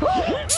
Oh!